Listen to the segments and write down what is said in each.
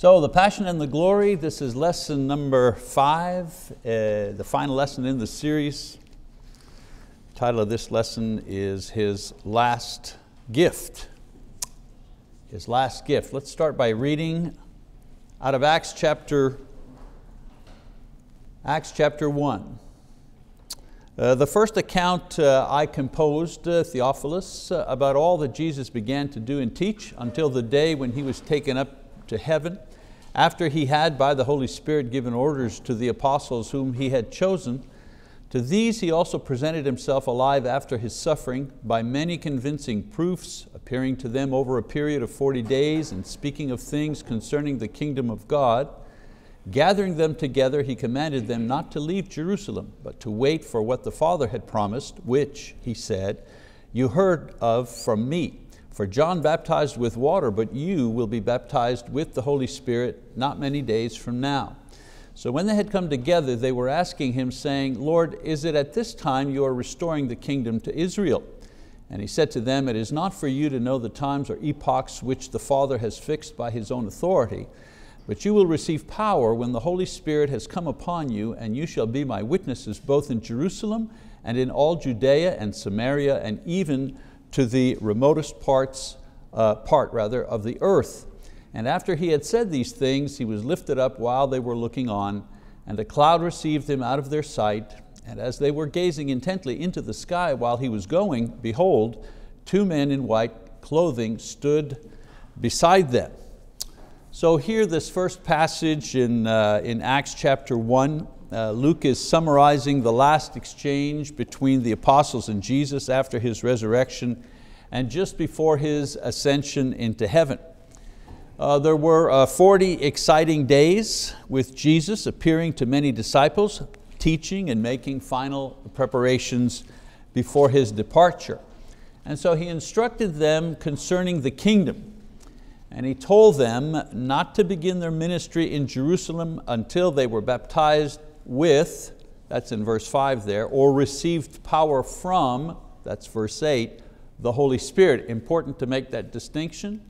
So the Passion and the Glory, this is lesson number five, uh, the final lesson in the series. The title of this lesson is His Last Gift. His last gift. Let's start by reading out of Acts chapter, Acts chapter one. Uh, the first account uh, I composed, uh, Theophilus, uh, about all that Jesus began to do and teach until the day when He was taken up to heaven, after He had by the Holy Spirit given orders to the apostles whom He had chosen, to these He also presented Himself alive after His suffering by many convincing proofs, appearing to them over a period of 40 days and speaking of things concerning the kingdom of God, Gathering them together, he commanded them not to leave Jerusalem, but to wait for what the Father had promised, which, he said, you heard of from me. For John baptized with water, but you will be baptized with the Holy Spirit not many days from now. So when they had come together, they were asking him, saying, Lord, is it at this time you are restoring the kingdom to Israel? And he said to them, It is not for you to know the times or epochs which the Father has fixed by His own authority, but you will receive power when the Holy Spirit has come upon you, and you shall be my witnesses both in Jerusalem and in all Judea and Samaria and even to the remotest parts, uh, part rather, of the earth. And after he had said these things, he was lifted up while they were looking on, and a cloud received him out of their sight. And as they were gazing intently into the sky while he was going, behold, two men in white clothing stood beside them. So here this first passage in, uh, in Acts chapter one, uh, Luke is summarizing the last exchange between the apostles and Jesus after His resurrection and just before His ascension into heaven. Uh, there were uh, 40 exciting days with Jesus appearing to many disciples, teaching and making final preparations before His departure. And so He instructed them concerning the kingdom, and he told them not to begin their ministry in Jerusalem until they were baptized with, that's in verse five there, or received power from, that's verse eight, the Holy Spirit. Important to make that distinction.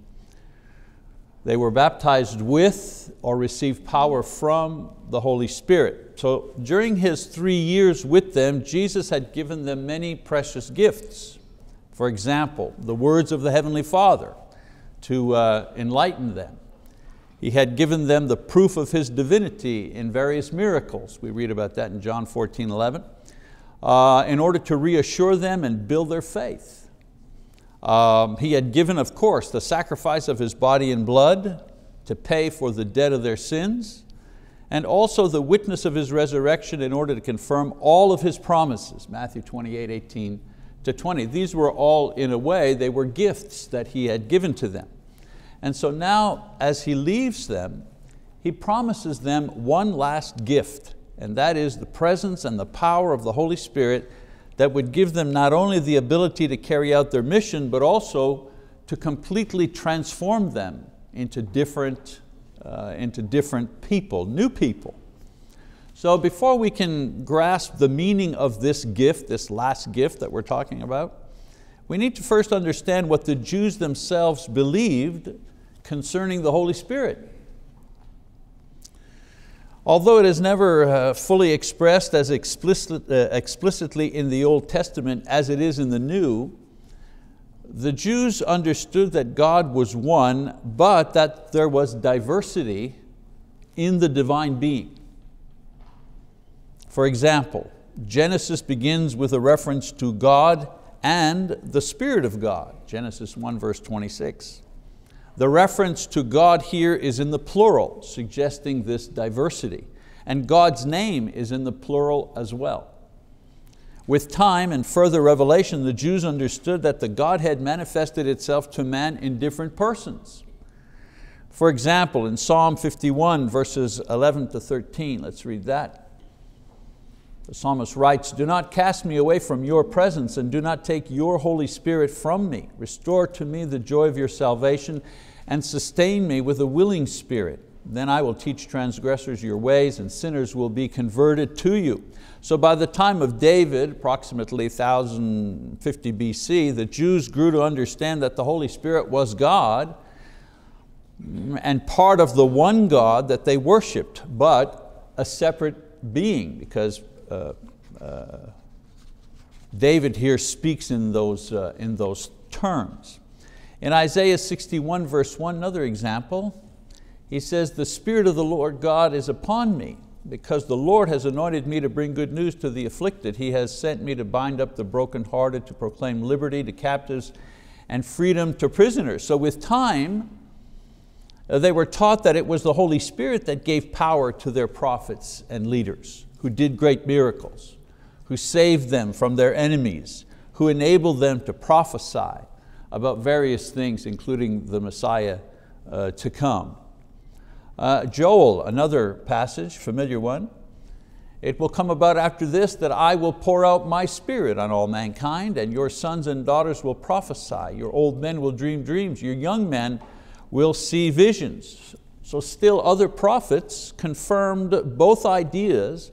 They were baptized with or received power from the Holy Spirit. So during His three years with them, Jesus had given them many precious gifts. For example, the words of the Heavenly Father, to uh, enlighten them. He had given them the proof of His divinity in various miracles. We read about that in John 14, 11, uh, in order to reassure them and build their faith. Um, he had given, of course, the sacrifice of His body and blood to pay for the debt of their sins, and also the witness of His resurrection in order to confirm all of His promises, Matthew 28, 18 to 20. These were all, in a way, they were gifts that He had given to them. And so now, as He leaves them, He promises them one last gift, and that is the presence and the power of the Holy Spirit that would give them not only the ability to carry out their mission, but also to completely transform them into different, uh, into different people, new people. So before we can grasp the meaning of this gift, this last gift that we're talking about, we need to first understand what the Jews themselves believed concerning the Holy Spirit. Although it is never uh, fully expressed as explicit, uh, explicitly in the Old Testament as it is in the New, the Jews understood that God was one, but that there was diversity in the divine being. For example, Genesis begins with a reference to God and the Spirit of God, Genesis 1 verse 26. The reference to God here is in the plural, suggesting this diversity. And God's name is in the plural as well. With time and further revelation, the Jews understood that the Godhead manifested itself to man in different persons. For example, in Psalm 51, verses 11 to 13, let's read that. The psalmist writes, do not cast me away from your presence and do not take your Holy Spirit from me. Restore to me the joy of your salvation and sustain me with a willing spirit. Then I will teach transgressors your ways and sinners will be converted to you. So by the time of David, approximately 1050 BC, the Jews grew to understand that the Holy Spirit was God, and part of the one God that they worshiped, but a separate being because David here speaks in those, uh, in those terms. In Isaiah 61 verse 1, another example, he says, the Spirit of the Lord God is upon me because the Lord has anointed me to bring good news to the afflicted. He has sent me to bind up the brokenhearted, to proclaim liberty to captives and freedom to prisoners. So with time, uh, they were taught that it was the Holy Spirit that gave power to their prophets and leaders who did great miracles, who saved them from their enemies, who enabled them to prophesy about various things, including the Messiah uh, to come. Uh, Joel, another passage, familiar one. It will come about after this that I will pour out my spirit on all mankind and your sons and daughters will prophesy, your old men will dream dreams, your young men will see visions. So still other prophets confirmed both ideas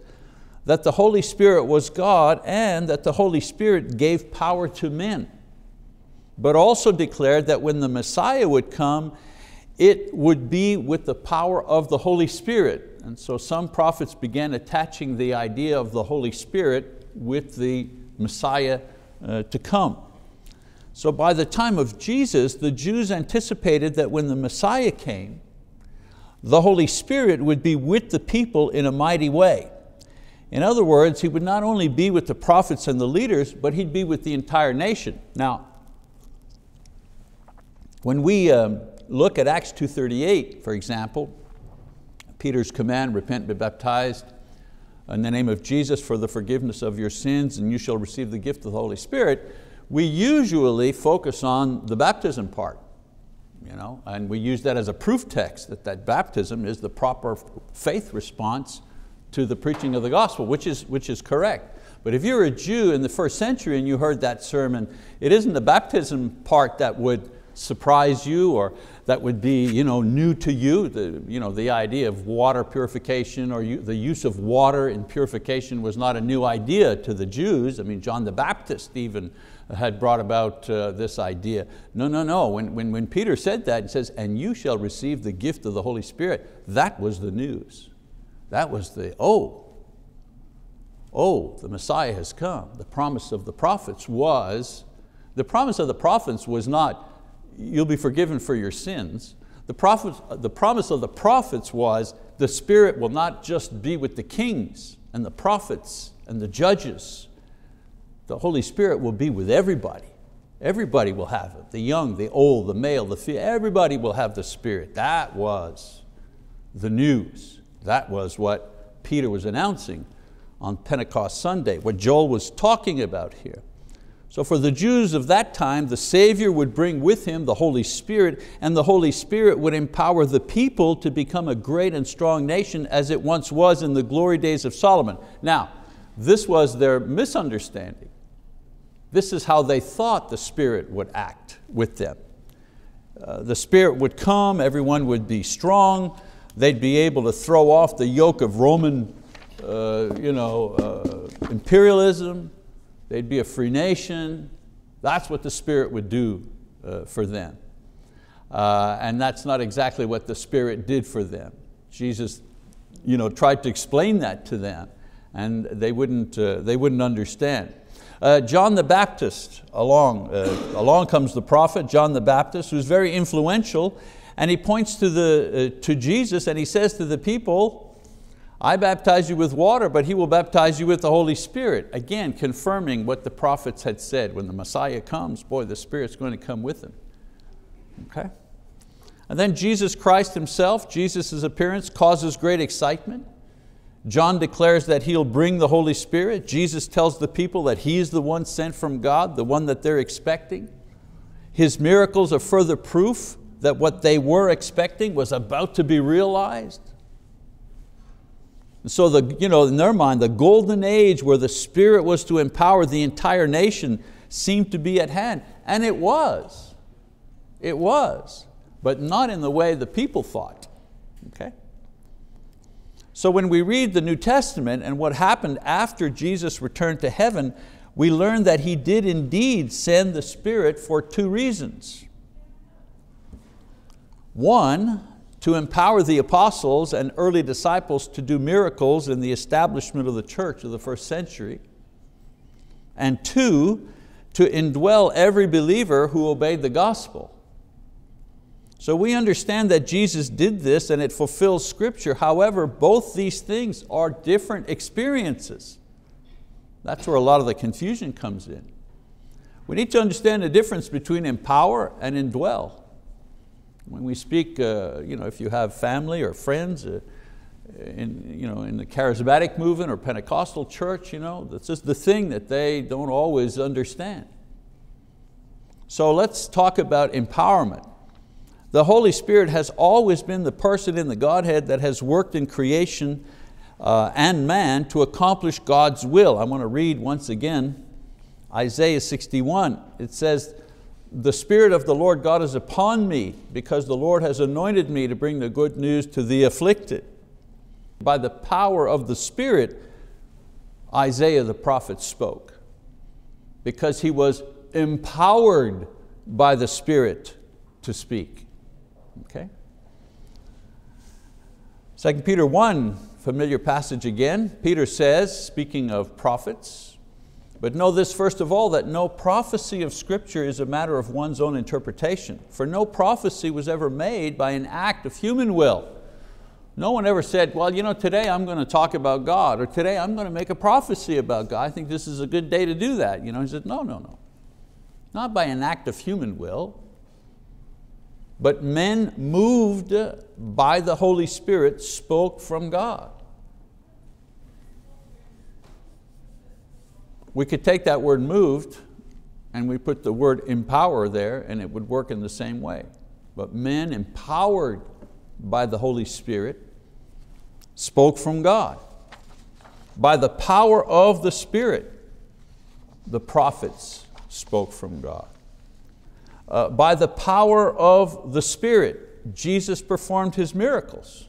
that the Holy Spirit was God and that the Holy Spirit gave power to men, but also declared that when the Messiah would come, it would be with the power of the Holy Spirit. And so some prophets began attaching the idea of the Holy Spirit with the Messiah uh, to come. So by the time of Jesus, the Jews anticipated that when the Messiah came, the Holy Spirit would be with the people in a mighty way. In other words, He would not only be with the prophets and the leaders, but He'd be with the entire nation. Now, when we um, look at Acts 2.38, for example, Peter's command, repent, be baptized in the name of Jesus for the forgiveness of your sins and you shall receive the gift of the Holy Spirit, we usually focus on the baptism part. You know, and we use that as a proof text that that baptism is the proper faith response to the preaching of the gospel, which is, which is correct. But if you're a Jew in the first century and you heard that sermon, it isn't the baptism part that would surprise you or that would be you know, new to you. The, you know, the idea of water purification or you, the use of water in purification was not a new idea to the Jews. I mean, John the Baptist even had brought about uh, this idea. No, no, no, when, when, when Peter said that, he says, and you shall receive the gift of the Holy Spirit, that was the news. That was the, oh, oh, the Messiah has come. The promise of the prophets was, the promise of the prophets was not, you'll be forgiven for your sins. The, prophets, the promise of the prophets was the Spirit will not just be with the kings and the prophets and the judges. The Holy Spirit will be with everybody. Everybody will have it, the young, the old, the male, the female, everybody will have the Spirit. That was the news. That was what Peter was announcing on Pentecost Sunday, what Joel was talking about here. So for the Jews of that time, the Savior would bring with Him the Holy Spirit, and the Holy Spirit would empower the people to become a great and strong nation as it once was in the glory days of Solomon. Now, this was their misunderstanding. This is how they thought the Spirit would act with them. Uh, the Spirit would come, everyone would be strong, they'd be able to throw off the yoke of Roman uh, you know, uh, imperialism, They'd be a free nation. That's what the Spirit would do uh, for them. Uh, and that's not exactly what the Spirit did for them. Jesus you know, tried to explain that to them and they wouldn't, uh, they wouldn't understand. Uh, John the Baptist, along, uh, along comes the prophet, John the Baptist, who's very influential, and he points to, the, uh, to Jesus and he says to the people, I baptize you with water, but He will baptize you with the Holy Spirit. Again, confirming what the prophets had said. When the Messiah comes, boy, the Spirit's going to come with Him. Okay? And then Jesus Christ Himself, Jesus' appearance causes great excitement. John declares that He'll bring the Holy Spirit. Jesus tells the people that he is the one sent from God, the one that they're expecting. His miracles are further proof that what they were expecting was about to be realized. So the, you know, in their mind, the golden age where the Spirit was to empower the entire nation seemed to be at hand. And it was. It was. But not in the way the people thought. Okay? So when we read the New Testament and what happened after Jesus returned to heaven, we learn that He did indeed send the Spirit for two reasons. One, to empower the apostles and early disciples to do miracles in the establishment of the church of the first century. And two, to indwell every believer who obeyed the gospel. So we understand that Jesus did this and it fulfills scripture. However, both these things are different experiences. That's where a lot of the confusion comes in. We need to understand the difference between empower and indwell. When we speak, uh, you know, if you have family or friends uh, in, you know, in the charismatic movement or Pentecostal church, you know, that's just the thing that they don't always understand. So let's talk about empowerment. The Holy Spirit has always been the person in the Godhead that has worked in creation uh, and man to accomplish God's will. I want to read once again Isaiah 61. It says, the Spirit of the Lord God is upon me because the Lord has anointed me to bring the good news to the afflicted. By the power of the Spirit, Isaiah the prophet spoke because he was empowered by the Spirit to speak. Okay? 2 Peter 1, familiar passage again. Peter says, speaking of prophets, but know this first of all, that no prophecy of Scripture is a matter of one's own interpretation. For no prophecy was ever made by an act of human will. No one ever said, well, you know, today I'm going to talk about God, or today I'm going to make a prophecy about God. I think this is a good day to do that. You know, he said, no, no, no. Not by an act of human will, but men moved by the Holy Spirit spoke from God. We could take that word moved and we put the word empower there and it would work in the same way. But men empowered by the Holy Spirit spoke from God. By the power of the Spirit, the prophets spoke from God. Uh, by the power of the Spirit, Jesus performed His miracles.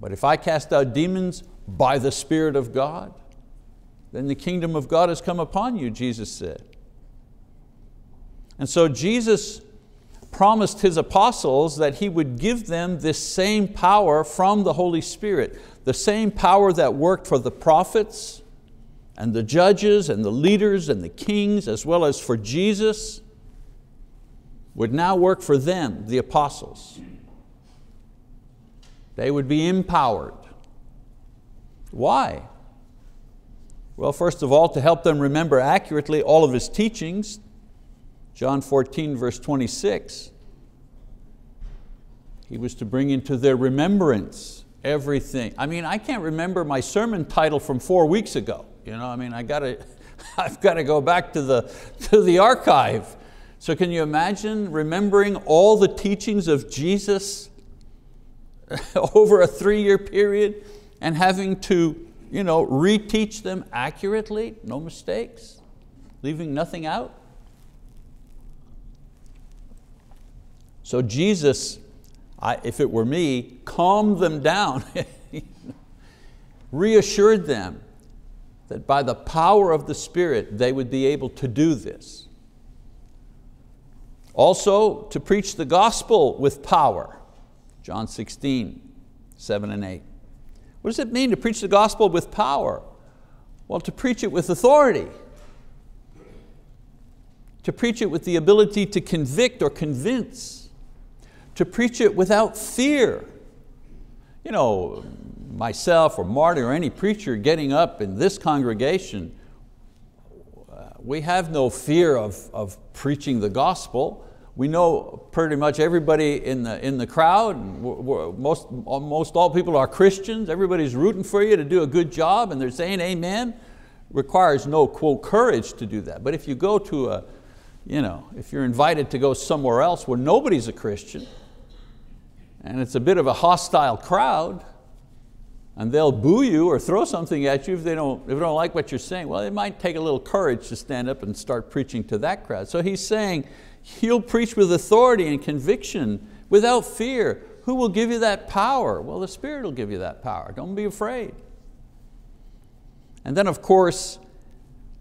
But if I cast out demons by the Spirit of God, then the kingdom of God has come upon you, Jesus said. And so Jesus promised His apostles that He would give them this same power from the Holy Spirit, the same power that worked for the prophets and the judges and the leaders and the kings as well as for Jesus would now work for them, the apostles. They would be empowered. Why? Well, first of all, to help them remember accurately all of His teachings, John 14, verse 26, He was to bring into their remembrance everything. I mean, I can't remember my sermon title from four weeks ago. You know, I mean, I got to, I've got to go back to the, to the archive. So can you imagine remembering all the teachings of Jesus over a three-year period and having to you know, reteach them accurately, no mistakes, leaving nothing out? So Jesus, I, if it were me, calmed them down, reassured them that by the power of the Spirit they would be able to do this. Also, to preach the gospel with power, John 16, 7 and 8. What does it mean to preach the gospel with power? Well, to preach it with authority. To preach it with the ability to convict or convince. To preach it without fear. You know, myself or Marty or any preacher getting up in this congregation, uh, we have no fear of, of preaching the gospel. We know pretty much everybody in the, in the crowd, most, most all people are Christians, everybody's rooting for you to do a good job and they're saying amen. Requires no quote courage to do that. But if you go to a, you know, if you're invited to go somewhere else where nobody's a Christian, and it's a bit of a hostile crowd, and they'll boo you or throw something at you if they don't, if they don't like what you're saying. Well, it might take a little courage to stand up and start preaching to that crowd. So he's saying, He'll preach with authority and conviction, without fear. Who will give you that power? Well, the Spirit will give you that power. Don't be afraid. And then of course,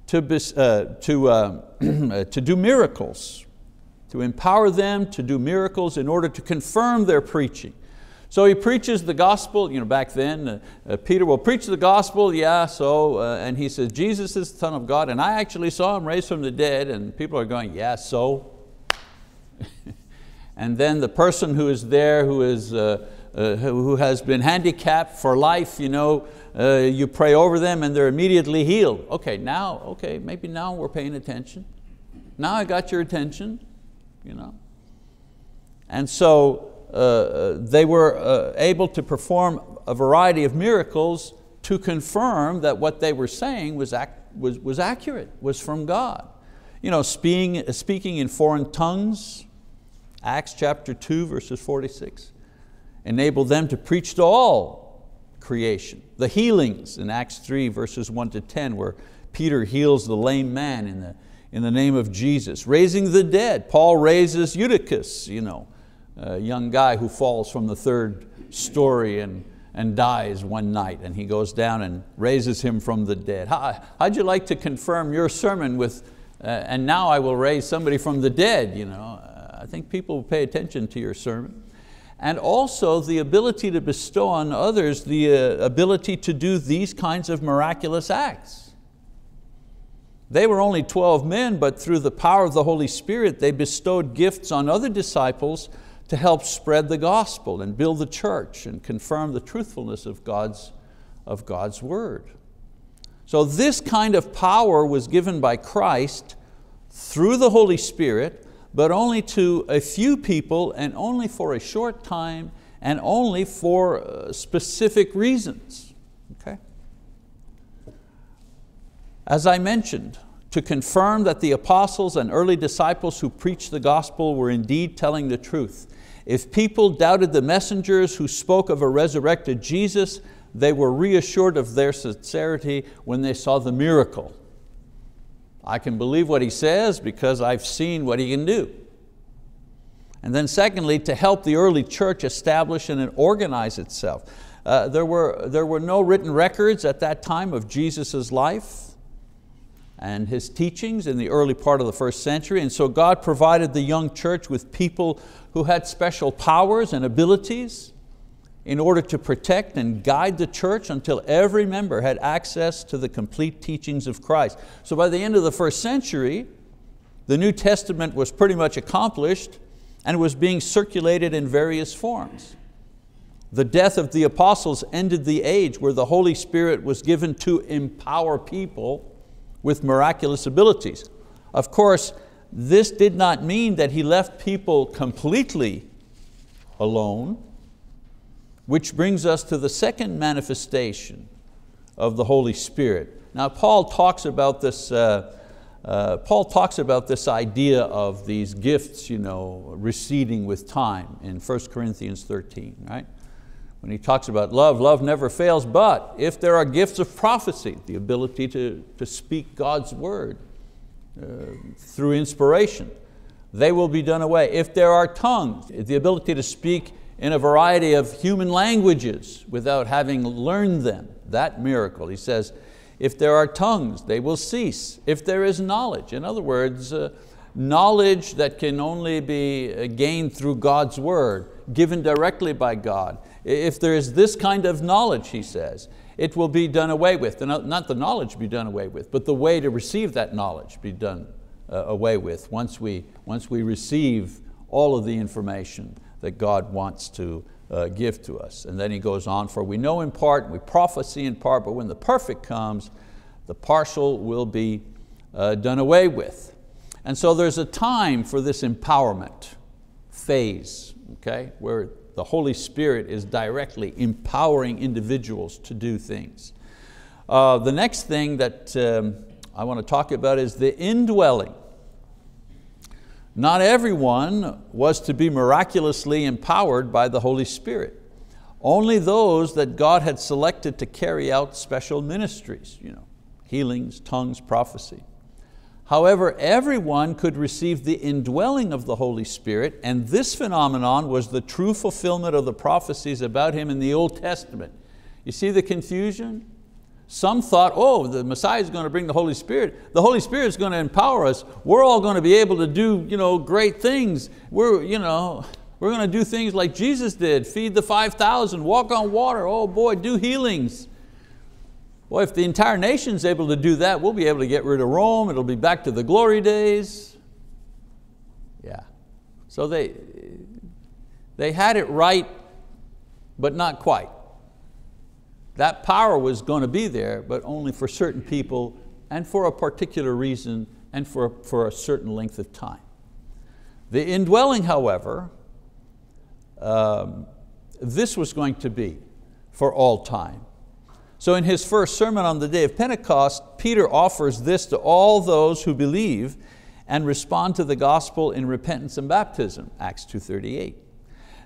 to, uh, to, uh, to do miracles. to empower them to do miracles in order to confirm their preaching. So he preaches the gospel, you know, back then, uh, uh, Peter will preach the gospel, yeah, so, uh, and he says, Jesus is the Son of God, and I actually saw Him raised from the dead, and people are going, yeah, so? And then the person who is there, who, is, uh, uh, who has been handicapped for life, you know, uh, you pray over them and they're immediately healed. Okay, now, okay, maybe now we're paying attention. Now I got your attention, you know. And so uh, uh, they were uh, able to perform a variety of miracles to confirm that what they were saying was, ac was, was accurate, was from God. You know, speaking, speaking in foreign tongues, Acts chapter 2 verses 46, enabled them to preach to all creation. The healings in Acts 3 verses 1 to 10 where Peter heals the lame man in the, in the name of Jesus. Raising the dead, Paul raises Eutychus, you know, a young guy who falls from the third story and, and dies one night and he goes down and raises him from the dead. How, would you like to confirm your sermon with, uh, and now I will raise somebody from the dead? You know? Think people will pay attention to your sermon. And also the ability to bestow on others the uh, ability to do these kinds of miraculous acts. They were only 12 men, but through the power of the Holy Spirit, they bestowed gifts on other disciples to help spread the gospel and build the church and confirm the truthfulness of God's, of God's word. So this kind of power was given by Christ through the Holy Spirit, but only to a few people and only for a short time and only for uh, specific reasons. Okay? As I mentioned, to confirm that the apostles and early disciples who preached the gospel were indeed telling the truth. If people doubted the messengers who spoke of a resurrected Jesus, they were reassured of their sincerity when they saw the miracle. I can believe what he says because I've seen what he can do. And then secondly, to help the early church establish and organize itself. Uh, there, were, there were no written records at that time of Jesus' life and his teachings in the early part of the first century. And so God provided the young church with people who had special powers and abilities in order to protect and guide the church until every member had access to the complete teachings of Christ. So by the end of the first century, the New Testament was pretty much accomplished and was being circulated in various forms. The death of the apostles ended the age where the Holy Spirit was given to empower people with miraculous abilities. Of course, this did not mean that he left people completely alone, which brings us to the second manifestation of the Holy Spirit. Now Paul talks about this, uh, uh, Paul talks about this idea of these gifts you know, receding with time in 1 Corinthians 13, right? when he talks about love, love never fails, but if there are gifts of prophecy, the ability to, to speak God's word uh, through inspiration, they will be done away. If there are tongues, the ability to speak in a variety of human languages without having learned them, that miracle, he says, if there are tongues, they will cease. If there is knowledge, in other words, uh, knowledge that can only be uh, gained through God's word, given directly by God, if there is this kind of knowledge, he says, it will be done away with. Not the knowledge be done away with, but the way to receive that knowledge be done uh, away with once we, once we receive all of the information that God wants to uh, give to us. And then he goes on, for we know in part, we prophesy in part, but when the perfect comes, the partial will be uh, done away with. And so there's a time for this empowerment phase, okay, where the Holy Spirit is directly empowering individuals to do things. Uh, the next thing that um, I want to talk about is the indwelling. Not everyone was to be miraculously empowered by the Holy Spirit. Only those that God had selected to carry out special ministries, you know, healings, tongues, prophecy. However, everyone could receive the indwelling of the Holy Spirit, and this phenomenon was the true fulfillment of the prophecies about Him in the Old Testament. You see the confusion? Some thought, oh, the Messiah is going to bring the Holy Spirit. The Holy Spirit is going to empower us. We're all going to be able to do you know, great things. We're, you know, we're going to do things like Jesus did, feed the 5,000, walk on water, oh boy, do healings. Well, if the entire nation's able to do that, we'll be able to get rid of Rome, it'll be back to the glory days. Yeah, so they, they had it right, but not quite. That power was going to be there, but only for certain people and for a particular reason and for, for a certain length of time. The indwelling, however, um, this was going to be for all time. So in his first sermon on the day of Pentecost, Peter offers this to all those who believe and respond to the gospel in repentance and baptism, Acts 2.38.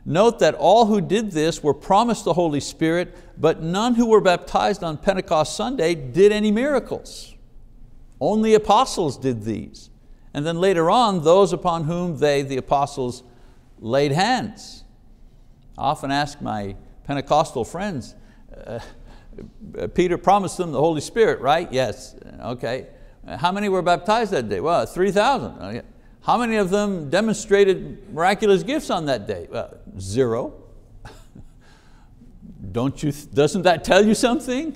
Note that all who did this were promised the Holy Spirit, but none who were baptized on Pentecost Sunday did any miracles. Only apostles did these. And then later on, those upon whom they, the apostles, laid hands. I often ask my Pentecostal friends, uh, Peter promised them the Holy Spirit, right? Yes, okay. How many were baptized that day? Well, 3,000. How many of them demonstrated miraculous gifts on that day? Well, zero. Don't you, doesn't that tell you something?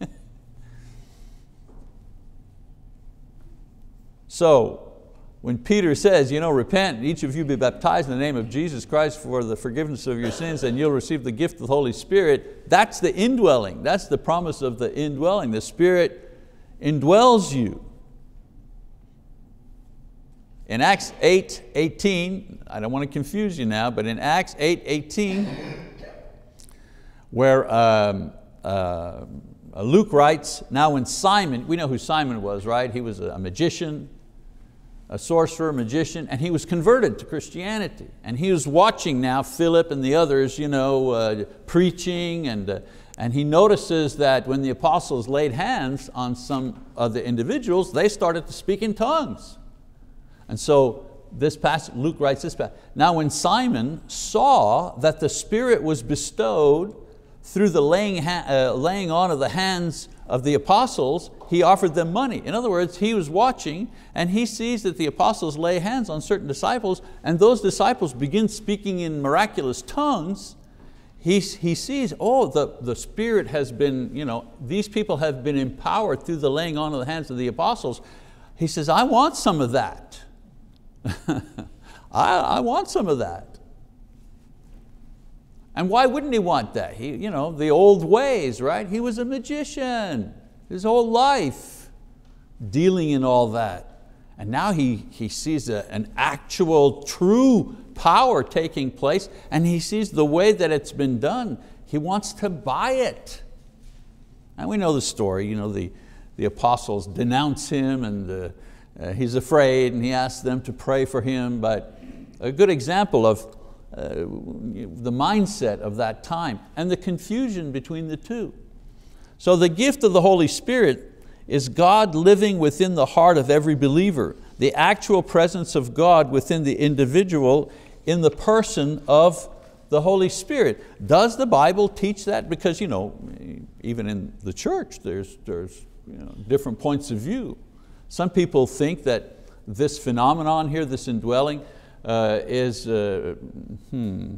so, when Peter says, you know, repent, each of you be baptized in the name of Jesus Christ for the forgiveness of your sins and you'll receive the gift of the Holy Spirit, that's the indwelling, that's the promise of the indwelling. The Spirit indwells you. In Acts 8, 18, I don't want to confuse you now, but in Acts 8, 18, where um, uh, Luke writes, now when Simon, we know who Simon was, right? He was a magician, a sorcerer, magician, and he was converted to Christianity. And he was watching now Philip and the others you know, uh, preaching, and, uh, and he notices that when the apostles laid hands on some of the individuals, they started to speak in tongues. And so this passage, Luke writes this passage. Now when Simon saw that the Spirit was bestowed through the laying, uh, laying on of the hands of the apostles, he offered them money. In other words, he was watching and he sees that the apostles lay hands on certain disciples and those disciples begin speaking in miraculous tongues. He, he sees, oh, the, the Spirit has been, you know, these people have been empowered through the laying on of the hands of the apostles. He says, I want some of that. I, I want some of that. And why wouldn't he want that? He, you know, the old ways, right? He was a magician his whole life dealing in all that. And now he, he sees a, an actual true power taking place and he sees the way that it's been done. He wants to buy it. And we know the story, you know, the, the apostles denounce him and uh, uh, he's afraid and he asks them to pray for him, but a good example of uh, the mindset of that time and the confusion between the two. So the gift of the Holy Spirit is God living within the heart of every believer, the actual presence of God within the individual in the person of the Holy Spirit. Does the Bible teach that? Because you know, even in the church there's, there's you know, different points of view. Some people think that this phenomenon here, this indwelling, uh, is, uh, hmm,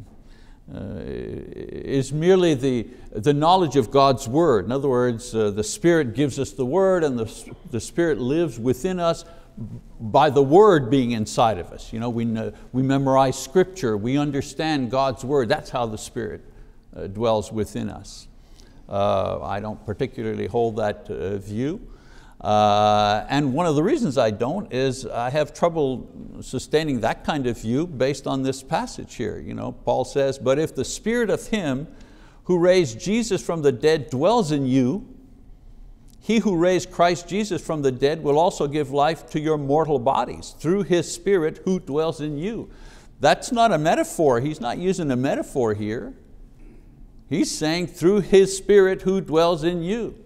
uh, is merely the, the knowledge of God's word. In other words, uh, the Spirit gives us the word and the, the Spirit lives within us by the word being inside of us. You know, we, know, we memorize scripture, we understand God's word. That's how the Spirit uh, dwells within us. Uh, I don't particularly hold that view. Uh, and one of the reasons I don't is I have trouble sustaining that kind of view based on this passage here. You know, Paul says, but if the spirit of him who raised Jesus from the dead dwells in you, he who raised Christ Jesus from the dead will also give life to your mortal bodies through His Spirit who dwells in you. That's not a metaphor. He's not using a metaphor here. He's saying through His Spirit who dwells in you.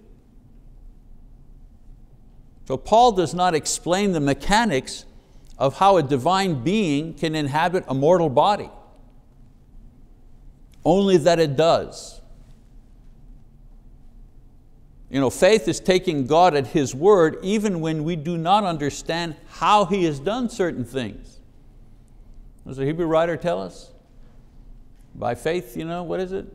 So Paul does not explain the mechanics of how a divine being can inhabit a mortal body, only that it does. You know, faith is taking God at His word even when we do not understand how He has done certain things. Does the Hebrew writer tell us? By faith, you know, what is it?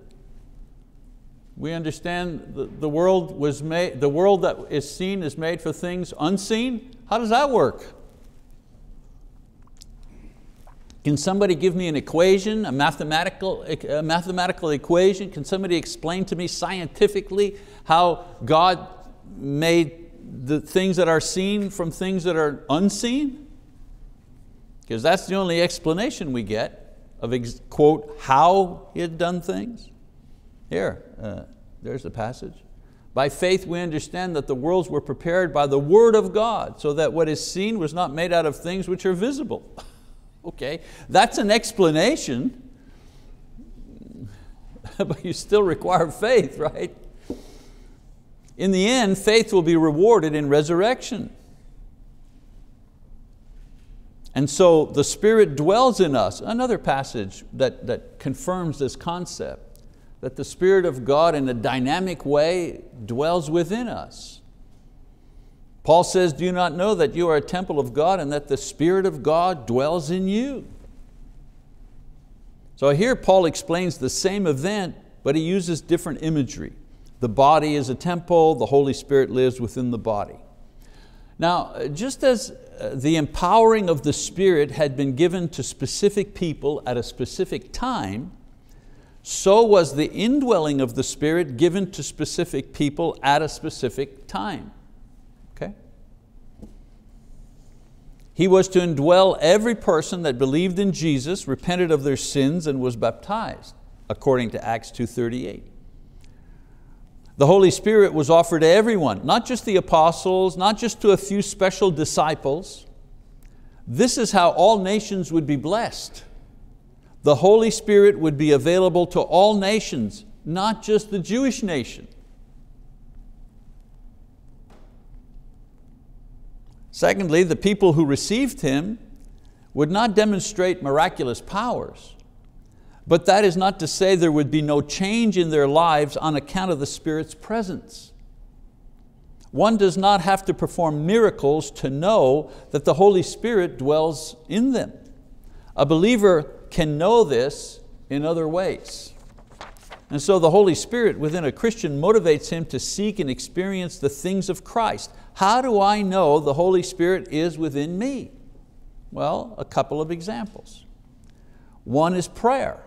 We understand the, world was made, the world that is seen is made for things unseen. How does that work? Can somebody give me an equation, a mathematical, a mathematical equation? Can somebody explain to me scientifically how God made the things that are seen from things that are unseen? Because that's the only explanation we get of, quote, how He had done things. Here, uh, there's the passage. By faith we understand that the worlds were prepared by the word of God, so that what is seen was not made out of things which are visible. Okay, that's an explanation, but you still require faith, right? In the end, faith will be rewarded in resurrection. And so the Spirit dwells in us. Another passage that, that confirms this concept, that the Spirit of God in a dynamic way dwells within us. Paul says, do you not know that you are a temple of God and that the Spirit of God dwells in you? So here Paul explains the same event, but he uses different imagery. The body is a temple, the Holy Spirit lives within the body. Now, just as uh, the empowering of the Spirit had been given to specific people at a specific time, so was the indwelling of the Spirit given to specific people at a specific time. Okay? He was to indwell every person that believed in Jesus, repented of their sins, and was baptized, according to Acts 2.38. The Holy Spirit was offered to everyone, not just the apostles, not just to a few special disciples. This is how all nations would be blessed. The Holy Spirit would be available to all nations, not just the Jewish nation. Secondly, the people who received Him would not demonstrate miraculous powers, but that is not to say there would be no change in their lives on account of the Spirit's presence. One does not have to perform miracles to know that the Holy Spirit dwells in them. A believer can know this in other ways. And so the Holy Spirit within a Christian motivates him to seek and experience the things of Christ. How do I know the Holy Spirit is within me? Well, a couple of examples. One is prayer.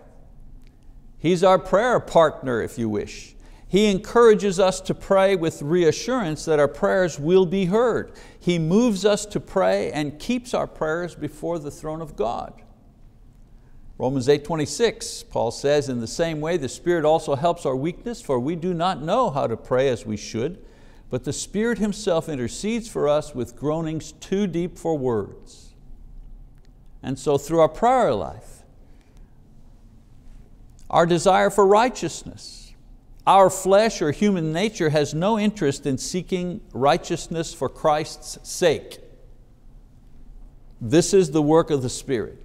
He's our prayer partner, if you wish. He encourages us to pray with reassurance that our prayers will be heard. He moves us to pray and keeps our prayers before the throne of God. Romans 8:26, Paul says, in the same way the Spirit also helps our weakness, for we do not know how to pray as we should, but the Spirit Himself intercedes for us with groanings too deep for words. And so through our prayer life, our desire for righteousness, our flesh or human nature has no interest in seeking righteousness for Christ's sake. This is the work of the Spirit.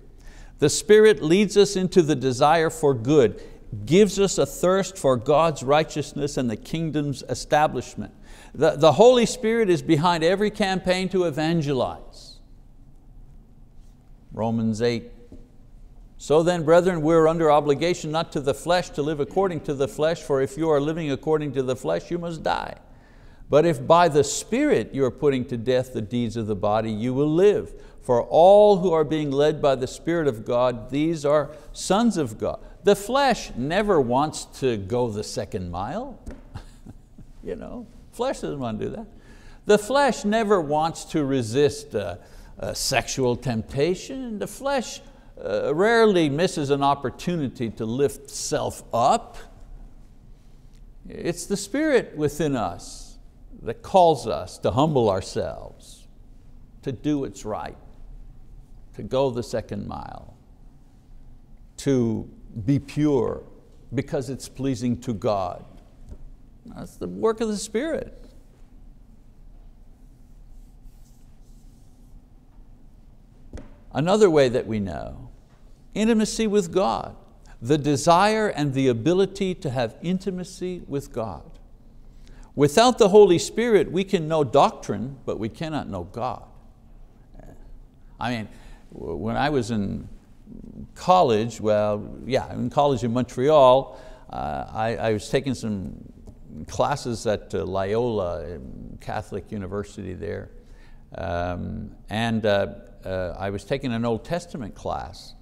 The Spirit leads us into the desire for good, gives us a thirst for God's righteousness and the kingdom's establishment. The, the Holy Spirit is behind every campaign to evangelize. Romans 8. So then, brethren, we're under obligation not to the flesh to live according to the flesh, for if you are living according to the flesh, you must die. But if by the Spirit you are putting to death the deeds of the body, you will live. For all who are being led by the Spirit of God, these are sons of God. The flesh never wants to go the second mile. you know, Flesh doesn't want to do that. The flesh never wants to resist a, a sexual temptation. The flesh uh, rarely misses an opportunity to lift self up. It's the Spirit within us that calls us to humble ourselves, to do what's right, to go the second mile, to be pure because it's pleasing to God. That's the work of the Spirit. Another way that we know, intimacy with God, the desire and the ability to have intimacy with God. Without the Holy Spirit, we can know doctrine, but we cannot know God. I mean, when I was in college, well, yeah, in college in Montreal, uh, I, I, was taking some classes at uh, Loyola Catholic University there. Um, and uh, uh, I was taking an Old Testament class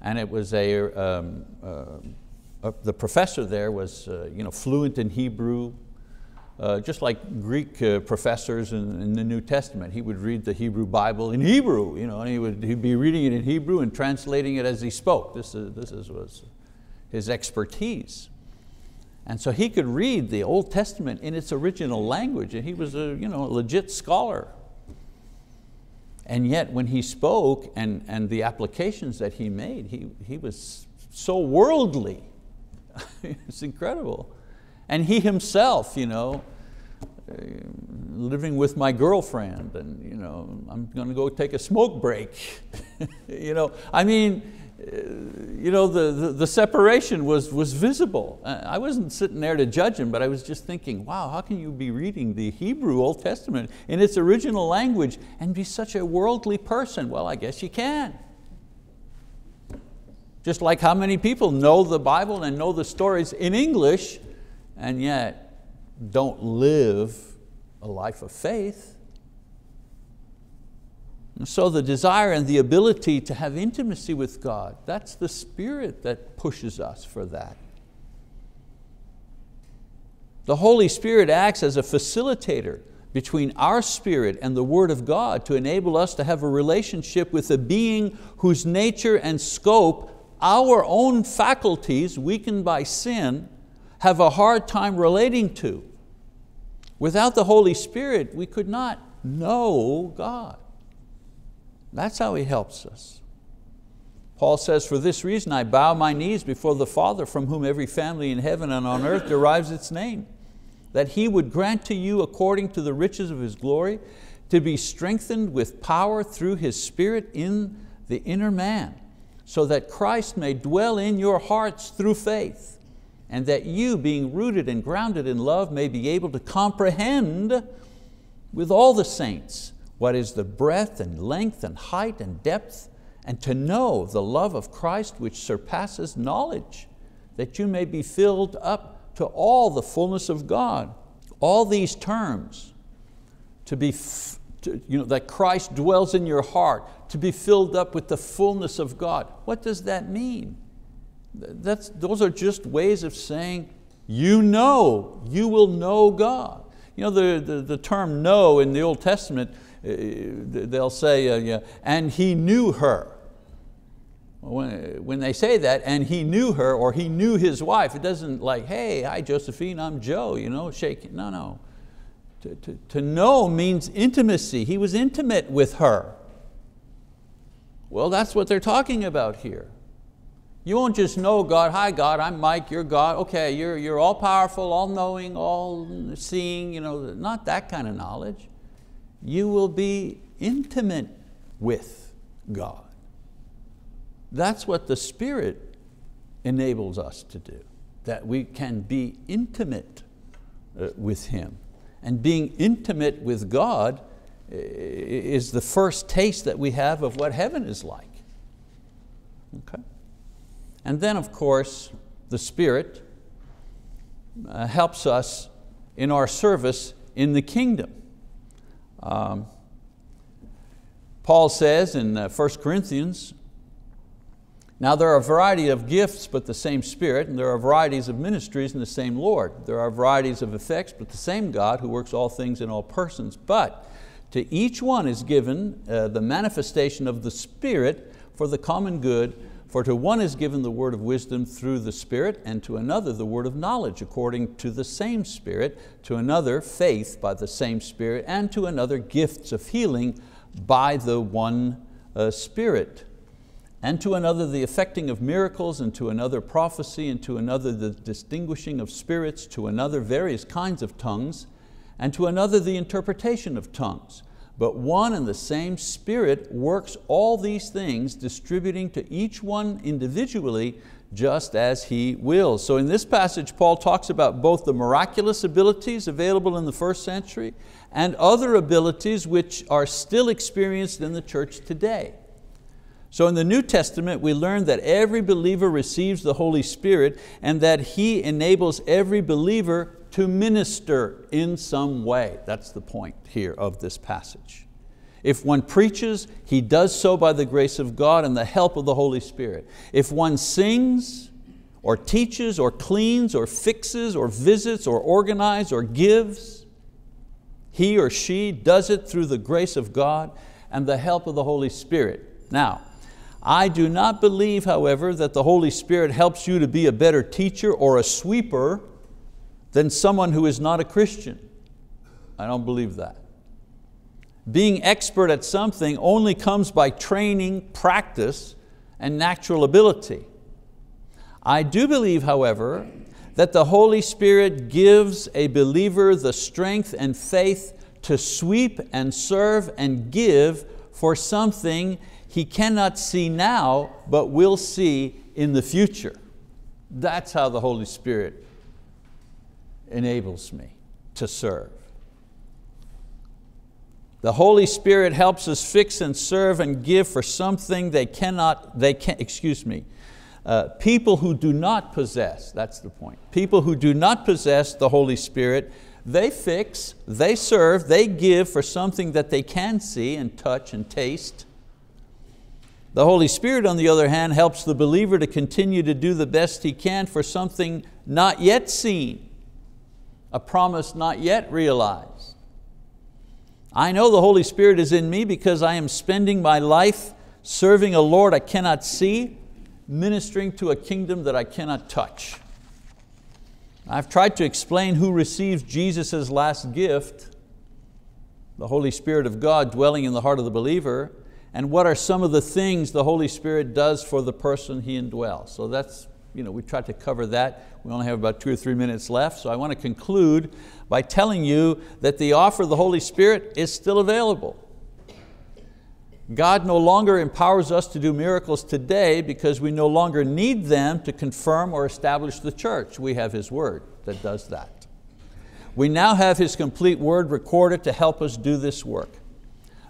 and it was a, um, uh, the professor there was uh, you know, fluent in Hebrew, uh, just like Greek uh, professors in, in, the New Testament. He would read the Hebrew Bible in Hebrew, you know, and he would he'd be reading it in Hebrew and translating it as he spoke. This, is, this is, was his expertise. And so he could read the Old Testament in its original language, and he was a, you know, a legit scholar. And yet when he spoke and, and the applications that he made, he, he was so worldly. it's incredible. And he himself, you know, uh, living with my girlfriend and you know, I'm going to go take a smoke break. you know, I mean, uh, you know, the, the, the, separation was, was visible. I wasn't sitting there to judge him, but I was just thinking, wow, how can you be reading the Hebrew Old Testament in its original language and be such a worldly person? Well, I guess you can. Just like how many people know the Bible and know the stories in English and yet don't live a life of faith. And so the desire and the ability to have intimacy with God, that's the Spirit that pushes us for that. The Holy Spirit acts as a facilitator between our spirit and the Word of God to enable us to have a relationship with a being whose nature and scope, our own faculties weakened by sin, have a hard time relating to. Without the Holy Spirit, we could not know God. That's how He helps us. Paul says, for this reason I bow my knees before the Father from whom every family in heaven and on earth derives its name, that He would grant to you according to the riches of His glory to be strengthened with power through His Spirit in the inner man, so that Christ may dwell in your hearts through faith and that you, being rooted and grounded in love, may be able to comprehend with all the saints what is the breadth and length and height and depth, and to know the love of Christ which surpasses knowledge, that you may be filled up to all the fullness of God. All these terms, to be, to, you know, that Christ dwells in your heart, to be filled up with the fullness of God. What does that mean? That's, those are just ways of saying, you know, you will know God. You know, the, the, the term know in the Old Testament, uh, they'll say, uh, yeah, and he knew her. When, when they say that, and he knew her, or he knew his wife, it doesn't like, hey, hi Josephine, I'm Joe, you know, shaking, no, no. To, to, to know means intimacy. He was intimate with her. Well, that's what they're talking about here. You won't just know God, hi God, I'm Mike, you're God, okay, you're, you're all powerful, all knowing, all seeing, you know, not that kind of knowledge. You will be intimate with God. That's what the Spirit enables us to do, that we can be intimate uh, with Him. And being intimate with God is the first taste that we have of what heaven is like. Okay? And then of course, the Spirit uh, helps us in our service in the kingdom. Um, Paul says in uh, 1 Corinthians, now there are a variety of gifts, but the same Spirit, and there are varieties of ministries and the same Lord. There are varieties of effects, but the same God who works all things in all persons. But to each one is given uh, the manifestation of the Spirit for the common good for to one is given the word of wisdom through the Spirit, and to another the word of knowledge according to the same Spirit, to another faith by the same Spirit, and to another gifts of healing by the one uh, Spirit, and to another the effecting of miracles, and to another prophecy, and to another the distinguishing of spirits, to another various kinds of tongues, and to another the interpretation of tongues. But one and the same Spirit works all these things, distributing to each one individually just as He wills. So in this passage, Paul talks about both the miraculous abilities available in the first century and other abilities which are still experienced in the church today. So in the New Testament, we learn that every believer receives the Holy Spirit and that He enables every believer to minister in some way. That's the point here of this passage. If one preaches, he does so by the grace of God and the help of the Holy Spirit. If one sings, or teaches, or cleans, or fixes, or visits, or organizes, or gives, he or she does it through the grace of God and the help of the Holy Spirit. Now, I do not believe, however, that the Holy Spirit helps you to be a better teacher or a sweeper than someone who is not a Christian. I don't believe that. Being expert at something only comes by training, practice, and natural ability. I do believe, however, that the Holy Spirit gives a believer the strength and faith to sweep and serve and give for something he cannot see now, but will see in the future. That's how the Holy Spirit enables me to serve. The Holy Spirit helps us fix and serve and give for something they cannot, they can, excuse me, uh, people who do not possess, that's the point. People who do not possess the Holy Spirit, they fix, they serve, they give for something that they can see and touch and taste. The Holy Spirit, on the other hand, helps the believer to continue to do the best he can for something not yet seen a promise not yet realized. I know the Holy Spirit is in me because I am spending my life serving a Lord I cannot see, ministering to a kingdom that I cannot touch. I've tried to explain who receives Jesus' last gift, the Holy Spirit of God dwelling in the heart of the believer, and what are some of the things the Holy Spirit does for the person He indwells. So that's you know, we tried to cover that. We only have about two or three minutes left, so I want to conclude by telling you that the offer of the Holy Spirit is still available. God no longer empowers us to do miracles today because we no longer need them to confirm or establish the church. We have His word that does that. We now have His complete word recorded to help us do this work.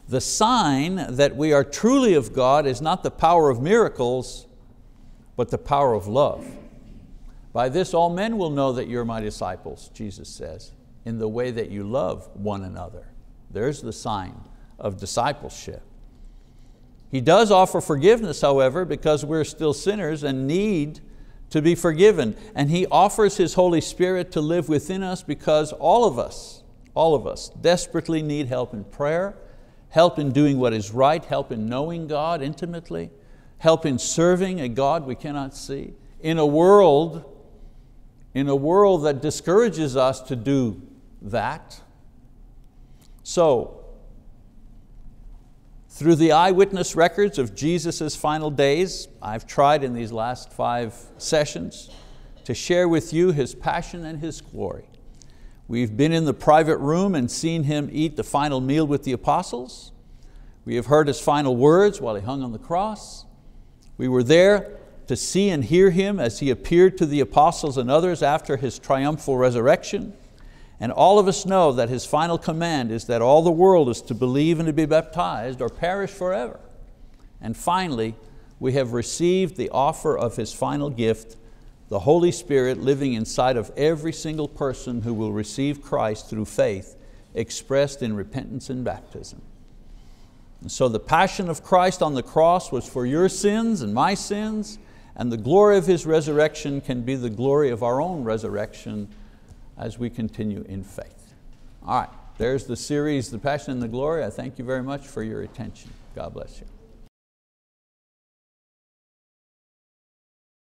The sign that we are truly of God is not the power of miracles, but the power of love. By this all men will know that you're my disciples, Jesus says, in the way that you love one another. There's the sign of discipleship. He does offer forgiveness, however, because we're still sinners and need to be forgiven. And He offers His Holy Spirit to live within us because all of us, all of us desperately need help in prayer, help in doing what is right, help in knowing God intimately, help in serving a God we cannot see, in a world, in a world that discourages us to do that. So, through the eyewitness records of Jesus' final days, I've tried in these last five sessions to share with you His passion and His glory. We've been in the private room and seen Him eat the final meal with the apostles. We have heard His final words while He hung on the cross. We were there to see and hear Him as He appeared to the apostles and others after His triumphal resurrection. And all of us know that His final command is that all the world is to believe and to be baptized or perish forever. And finally, we have received the offer of His final gift, the Holy Spirit living inside of every single person who will receive Christ through faith, expressed in repentance and baptism. And so the passion of Christ on the cross was for your sins and my sins, and the glory of His resurrection can be the glory of our own resurrection as we continue in faith. All right, there's the series, The Passion and the Glory. I thank you very much for your attention. God bless you.